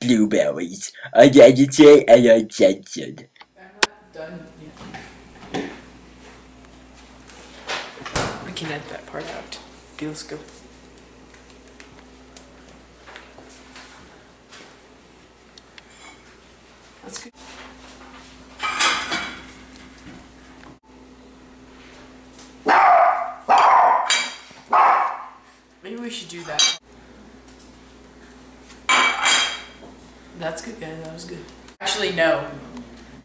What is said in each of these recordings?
blueberries, unedited and uncensored. I'm not done yet. I can edit that part out. Okay, let's go. That's good. Maybe we should do that. That's good, guys. That was good. Actually, no. Had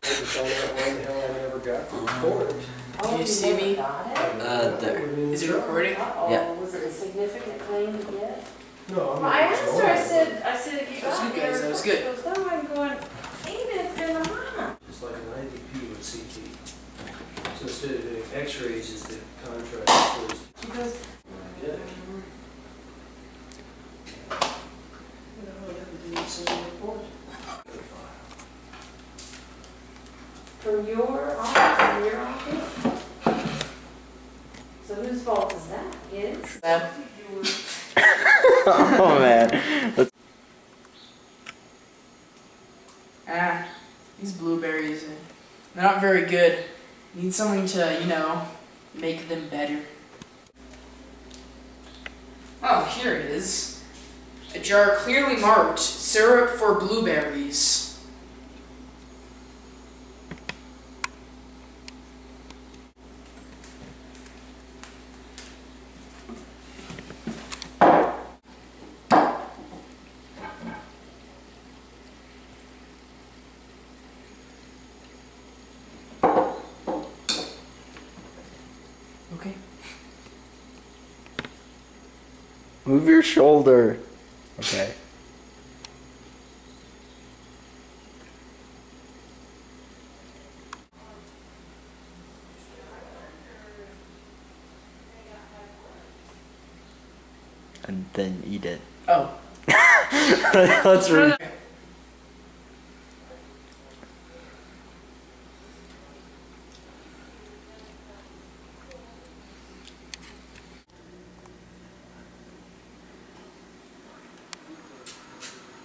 to find out the hell I never got the. Do you see me? Uh, there. Is it recording? Yeah. Uh-oh, was it a significant claim to get? No, I'm Well, I asked her, I said, I said, if you That was got good, there. guys, that was good. She goes, no, I'm going, even if they're not. It's like an IDP with CT. So instead of doing x-rays is the contract for She goes, I get it. You know, I have to do some report. From your office, from your office? So whose fault is that? His? Sam? oh man. Let's Ah, these blueberries, they're not very good. Need something to, you know, make them better. Oh, here it is. A jar clearly marked syrup for blueberries. Okay. move your shoulder. Okay. And then eat it. Oh. Let's re-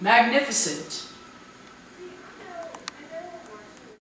Magnificent.